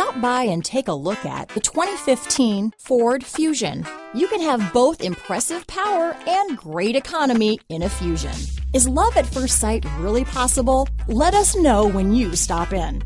Stop by and take a look at the 2015 Ford Fusion. You can have both impressive power and great economy in a Fusion. Is love at first sight really possible? Let us know when you stop in.